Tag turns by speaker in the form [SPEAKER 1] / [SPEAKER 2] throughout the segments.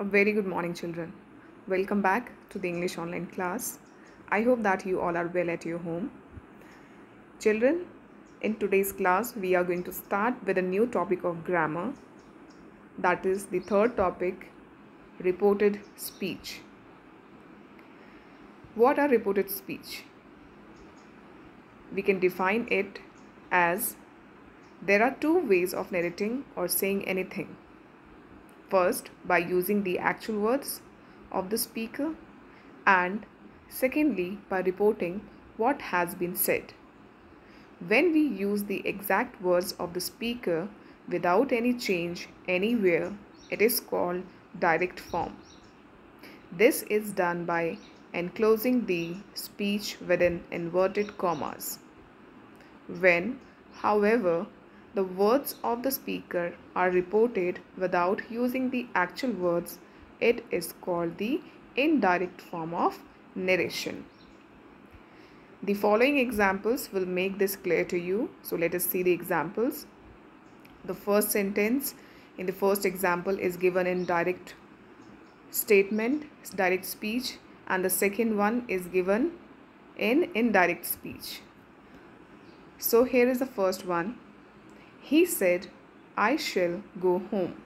[SPEAKER 1] A very good morning, children. Welcome back to the English online class. I hope that you all are well at your home. Children, in today's class, we are going to start with a new topic of grammar. That is the third topic reported speech. What are reported speech? We can define it as there are two ways of narrating or saying anything. First, by using the actual words of the speaker, and secondly, by reporting what has been said. When we use the exact words of the speaker without any change anywhere, it is called direct form. This is done by enclosing the speech within inverted commas. When, however, the words of the speaker are reported without using the actual words, it is called the indirect form of narration. The following examples will make this clear to you. So let us see the examples. The first sentence in the first example is given in direct statement, direct speech and the second one is given in indirect speech. So here is the first one. He said, I shall go home.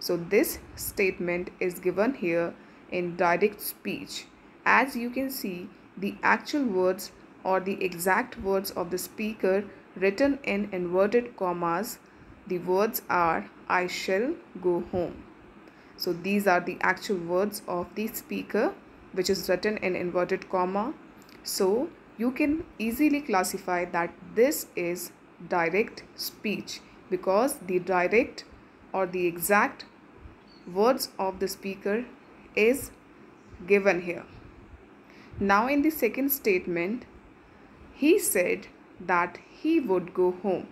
[SPEAKER 1] So this statement is given here in direct speech. As you can see, the actual words or the exact words of the speaker written in inverted commas, the words are I shall go home. So these are the actual words of the speaker which is written in inverted comma. So you can easily classify that this is direct speech because the direct or the exact words of the speaker is given here. Now in the second statement, he said that he would go home.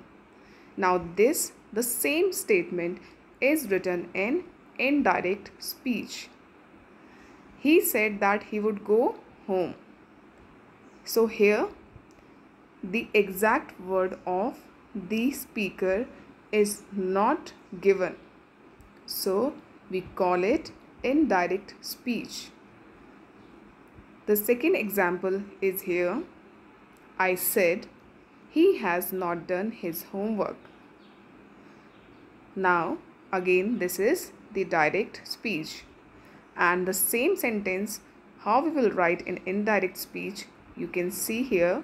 [SPEAKER 1] Now this, the same statement is written in indirect speech. He said that he would go home. So here the exact word of the speaker is not given. So we call it indirect speech. The second example is here. I said he has not done his homework. Now again this is the direct speech and the same sentence how we will write in indirect speech you can see here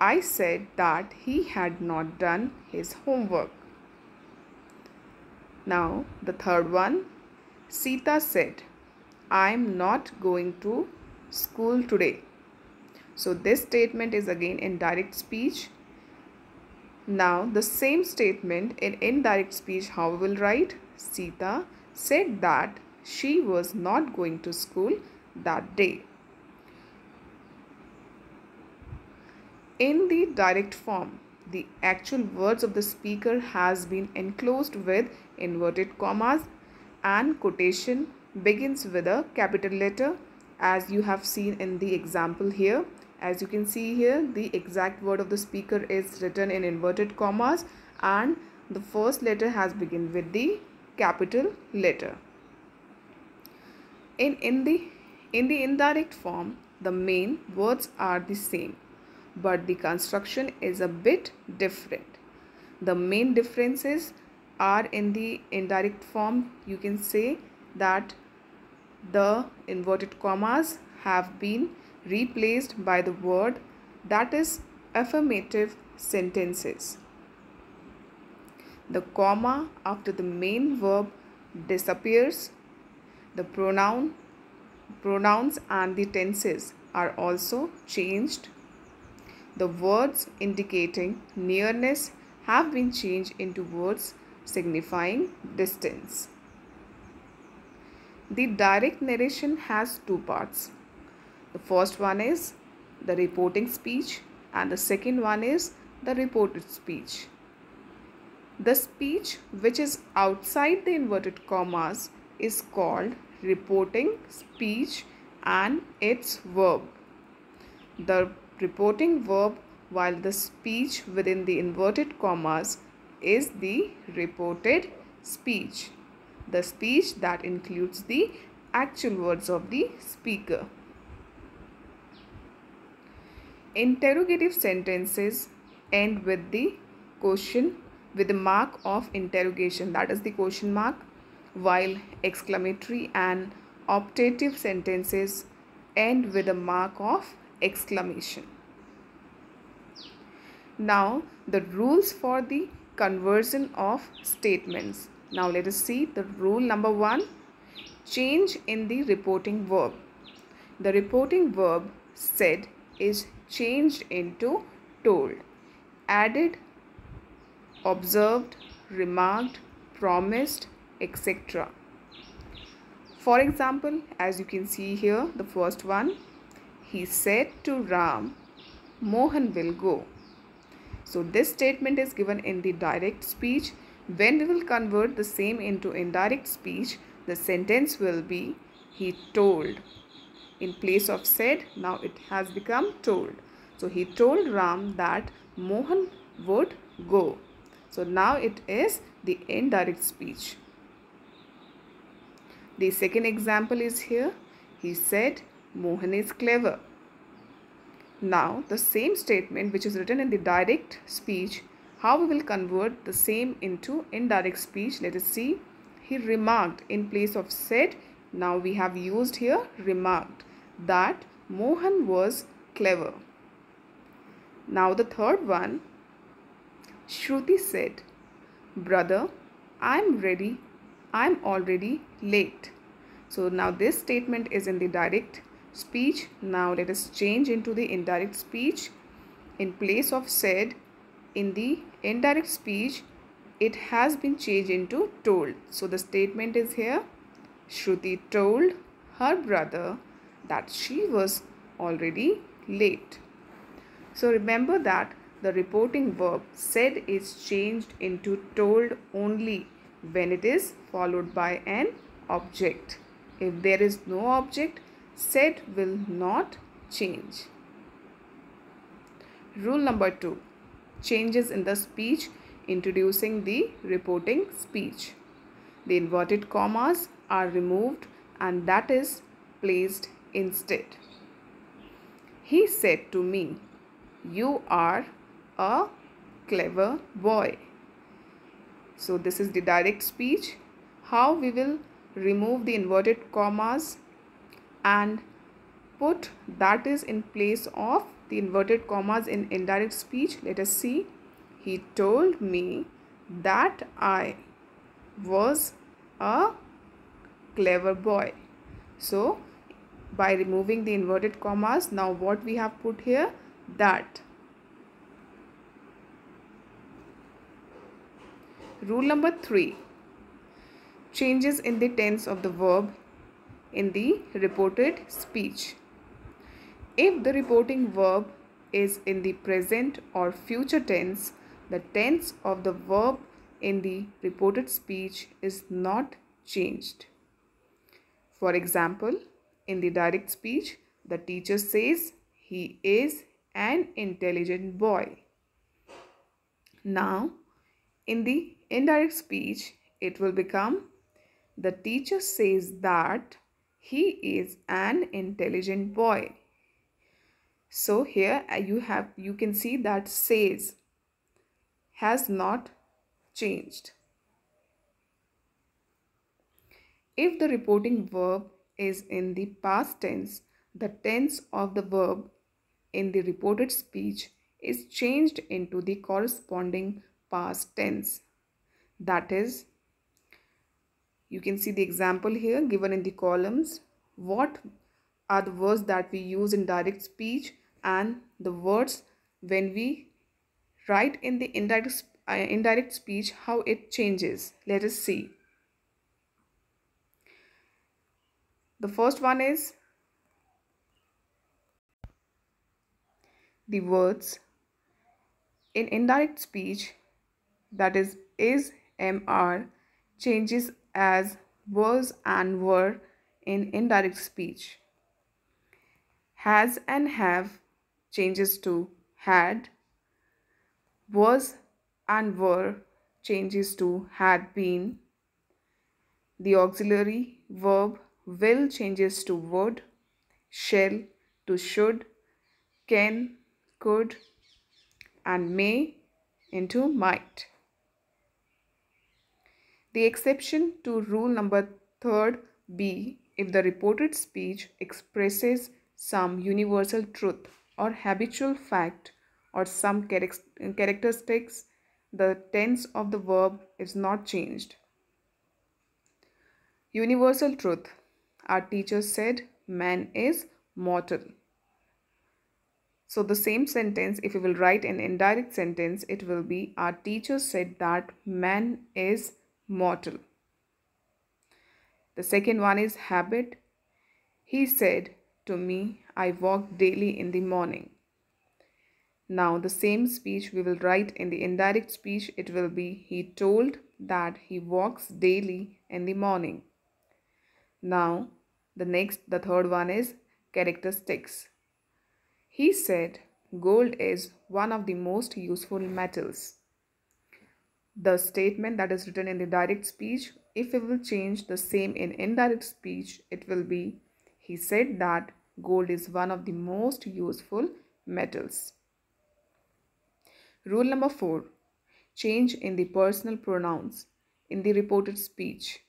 [SPEAKER 1] I said that he had not done his homework. Now the third one Sita said I am not going to school today. So this statement is again in direct speech. Now the same statement in indirect speech how we will write Sita said that she was not going to school that day. In the direct form, the actual words of the speaker has been enclosed with inverted commas and quotation begins with a capital letter as you have seen in the example here. As you can see here, the exact word of the speaker is written in inverted commas and the first letter has begun with the capital letter. In, in, the, in the indirect form, the main words are the same, but the construction is a bit different. The main differences are in the indirect form. You can say that the inverted commas have been replaced by the word that is affirmative sentences. The comma after the main verb disappears the pronoun, pronouns and the tenses are also changed. The words indicating nearness have been changed into words signifying distance. The direct narration has two parts. The first one is the reporting speech and the second one is the reported speech. The speech which is outside the inverted commas is called reporting speech and its verb. The reporting verb while the speech within the inverted commas is the reported speech. the speech that includes the actual words of the speaker. Interrogative sentences end with the question with the mark of interrogation that is the question mark while exclamatory and optative sentences end with a mark of exclamation. Now the rules for the conversion of statements. Now let us see the rule number one change in the reporting verb. The reporting verb said is changed into told, added, observed, remarked, promised, etc. For example, as you can see here, the first one, he said to Ram, Mohan will go. So this statement is given in the direct speech. When we will convert the same into indirect speech, the sentence will be, he told. In place of said, now it has become told. So he told Ram that Mohan would go. So now it is the indirect speech. The second example is here. He said Mohan is clever. Now the same statement which is written in the direct speech, how we will convert the same into indirect speech. Let us see. He remarked in place of said. Now we have used here remarked that Mohan was clever. Now the third one, Shruti said, Brother, I'm ready. I'm already late. So now this statement is in the direct speech. Now let us change into the indirect speech. In place of said, in the indirect speech, it has been changed into told. So the statement is here. Shruti told her brother that she was already late. So remember that the reporting verb said is changed into told only when it is followed by an object. If there is no object, said will not change. Rule number 2. Changes in the speech introducing the reporting speech. The inverted commas are removed and that is placed instead. He said to me, you are a clever boy. So this is the direct speech. How we will remove the inverted commas and put that is in place of the inverted commas in indirect speech. Let us see. He told me that I was a clever boy. So by removing the inverted commas, now what we have put here? that. Rule number 3. Changes in the tense of the verb in the reported speech. If the reporting verb is in the present or future tense, the tense of the verb in the reported speech is not changed. For example, in the direct speech, the teacher says he is an intelligent boy. Now, in the indirect speech, it will become the teacher says that he is an intelligent boy. So here uh, you have you can see that says has not changed. If the reporting verb is in the past tense, the tense of the verb in the reported speech is changed into the corresponding past tense. That is, you can see the example here given in the columns. What are the words that we use in direct speech and the words when we write in the indirect, uh, indirect speech, how it changes. Let us see. The first one is the words in indirect speech that is is mr changes as was and were in indirect speech has and have changes to had was and were changes to had been the auxiliary verb will changes to would, shall to should, can, could, and may into might. The exception to rule number third B if the reported speech expresses some universal truth or habitual fact or some characteristics, the tense of the verb is not changed. Universal truth. Our teacher said man is mortal. So the same sentence, if we will write an indirect sentence, it will be our teacher said that man is mortal. The second one is habit. He said to me, I walk daily in the morning. Now the same speech we will write in the indirect speech. It will be he told that he walks daily in the morning. Now the next, the third one is characteristics. He said gold is one of the most useful metals. The statement that is written in the direct speech, if we will change the same in indirect speech, it will be he said that gold is one of the most useful metals. Rule number 4. Change in the personal pronouns in the reported speech.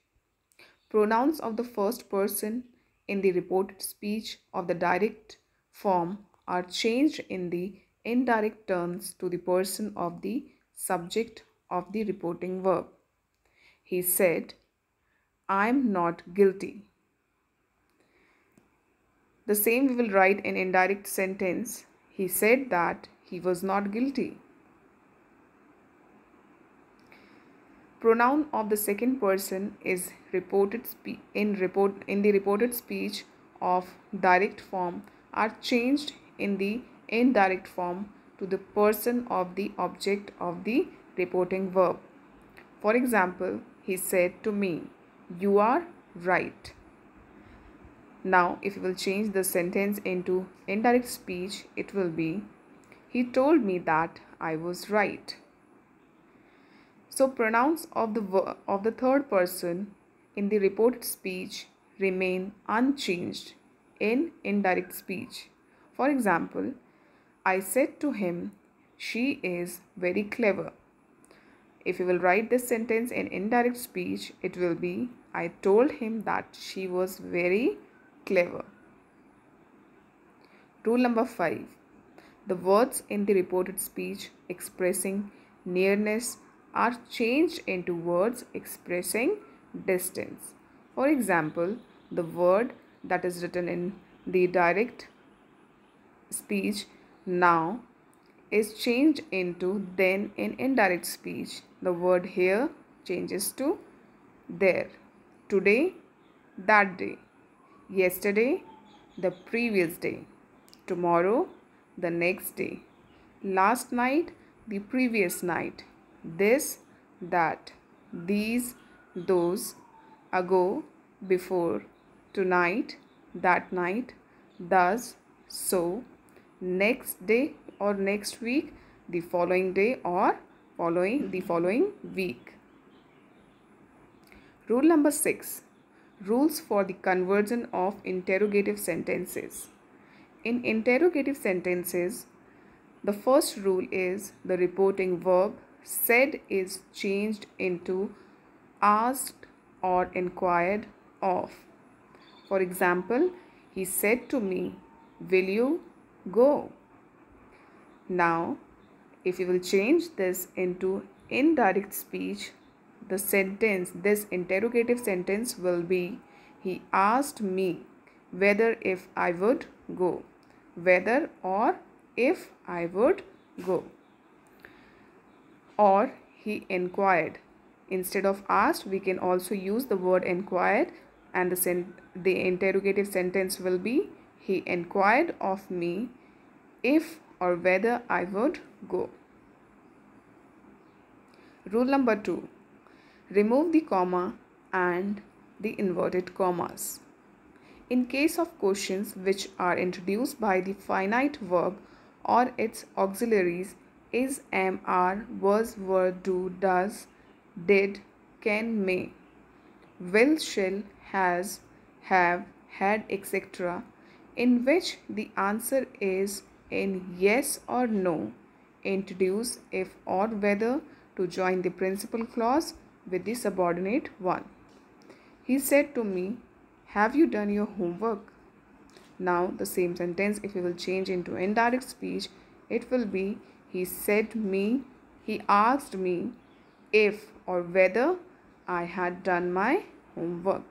[SPEAKER 1] Pronouns of the first person in the reported speech of the direct form are changed in the indirect terms to the person of the subject of the reporting verb. He said, I'm not guilty. The same we will write in indirect sentence. He said that he was not guilty. Pronoun of the second person is reported in report in the reported speech of direct form are changed in the indirect form to the person of the object of the reporting verb. For example, he said to me, You are right. Now, if we will change the sentence into indirect speech, it will be, He told me that I was right. So, pronouns of the, of the third person in the reported speech remain unchanged in indirect speech. For example, I said to him, She is very clever. If you will write this sentence in indirect speech, it will be, I told him that she was very clever. Rule number 5. The words in the reported speech expressing nearness are changed into words expressing distance. For example, the word that is written in the direct speech now is changed into then in indirect speech. The word here changes to there. Today, that day. Yesterday, the previous day. Tomorrow, the next day. Last night, the previous night. This, that. These, those. Ago, before. Tonight, that night. Thus, so next day or next week the following day or following the following week. Rule number 6 rules for the conversion of interrogative sentences. In interrogative sentences the first rule is the reporting verb said is changed into asked or inquired of. For example he said to me will you go. Now, if you will change this into indirect speech, the sentence, this interrogative sentence will be, he asked me whether if I would go, whether or if I would go. Or he inquired. Instead of asked, we can also use the word inquired and the, the interrogative sentence will be he inquired of me if or whether I would go. Rule number 2. Remove the comma and the inverted commas. In case of questions which are introduced by the finite verb or its auxiliaries is, am, are, was, were, do, does, did, can, may. will, shall, has, have, had, etc., in which the answer is in yes or no, introduce if or whether to join the principal clause with the subordinate one. He said to me, Have you done your homework? Now, the same sentence, if we will change into indirect speech, it will be He said me, he asked me if or whether I had done my homework.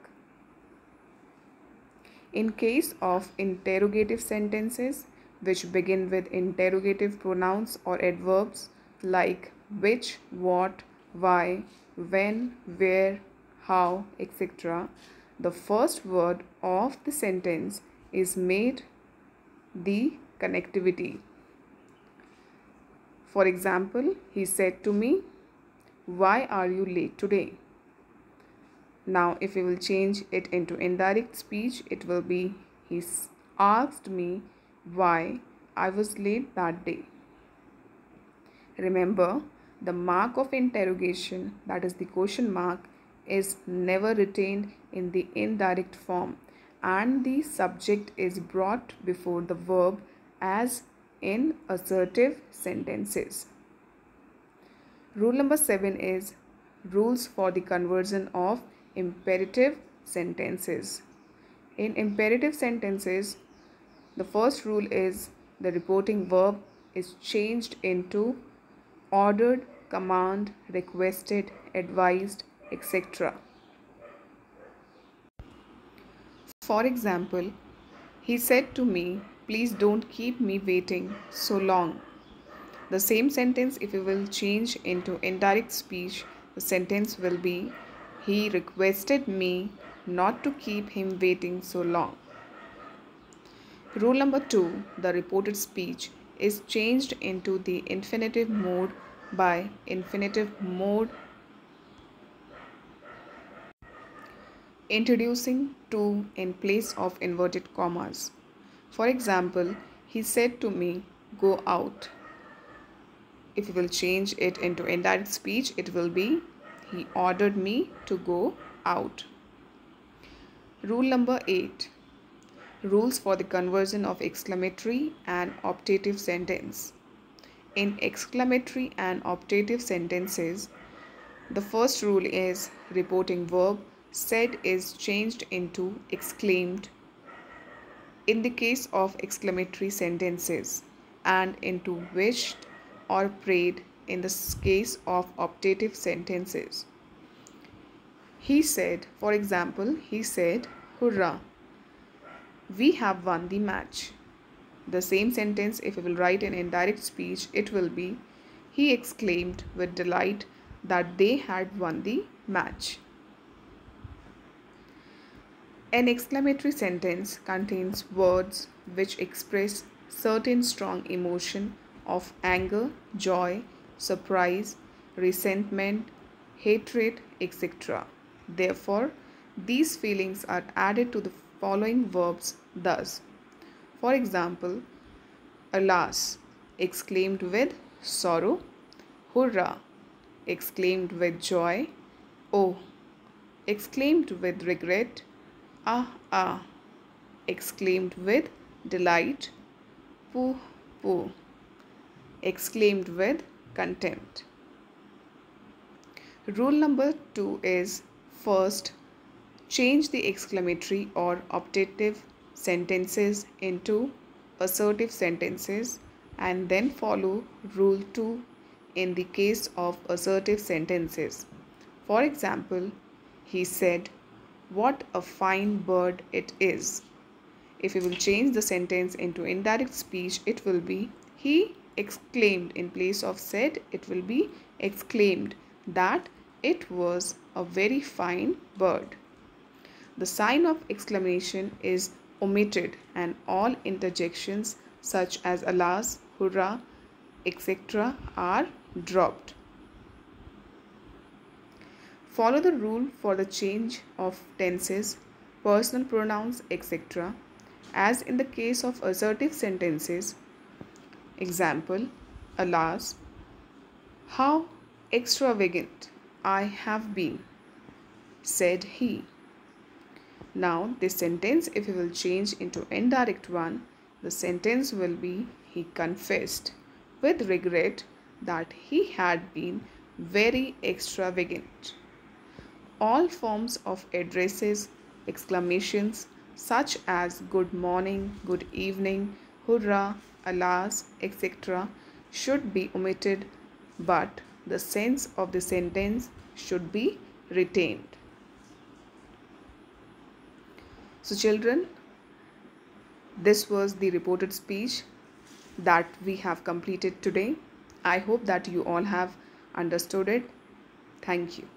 [SPEAKER 1] In case of interrogative sentences which begin with interrogative pronouns or adverbs like which, what, why, when, where, how, etc., the first word of the sentence is made the connectivity. For example, he said to me, Why are you late today? Now, if we will change it into indirect speech, it will be He asked me why I was late that day. Remember, the mark of interrogation, that is the question mark, is never retained in the indirect form and the subject is brought before the verb as in assertive sentences. Rule number 7 is rules for the conversion of imperative sentences. In imperative sentences, the first rule is the reporting verb is changed into ordered, command, requested, advised, etc. For example, he said to me, Please don't keep me waiting so long. The same sentence, if we will change into indirect speech, the sentence will be, He requested me not to keep him waiting so long. Rule number two the reported speech is changed into the infinitive mode by infinitive mode introducing to in place of inverted commas. For example, he said to me, Go out. If you will change it into indirect speech, it will be, He ordered me to go out. Rule number 8 Rules for the conversion of exclamatory and optative sentence. In exclamatory and optative sentences, the first rule is reporting verb said is changed into exclaimed in the case of exclamatory sentences and into wished or prayed in the case of optative sentences. He said, for example, he said, Hurrah! We have won the match. The same sentence, if we will write in indirect speech, it will be, He exclaimed with delight that they had won the match. An exclamatory sentence contains words which express certain strong emotion of anger, joy, surprise, resentment, hatred, etc. Therefore, these feelings are added to the following verbs thus. For example, alas, exclaimed with sorrow, hurrah, exclaimed with joy, oh, exclaimed with regret, Ah, ah! exclaimed with delight. Pooh, pooh! exclaimed with contempt. Rule number two is first, change the exclamatory or optative sentences into assertive sentences and then follow rule 2 in the case of assertive sentences. For example, he said, what a fine bird it is. If we will change the sentence into indirect speech, it will be he exclaimed in place of said, it will be exclaimed that it was a very fine bird. The sign of exclamation is omitted and all interjections such as alas, hurrah, etc. are dropped. Follow the rule for the change of tenses, personal pronouns, etc. as in the case of assertive sentences. Example, alas, how extravagant I have been. said he. Now, this sentence, if we will change into indirect one, the sentence will be He confessed with regret that he had been very extravagant. All forms of addresses, exclamations such as good morning, good evening, hurrah, alas, etc., should be omitted, but the sense of the sentence should be retained. So, children, this was the reported speech that we have completed today. I hope that you all have understood it. Thank you.